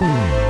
Oh.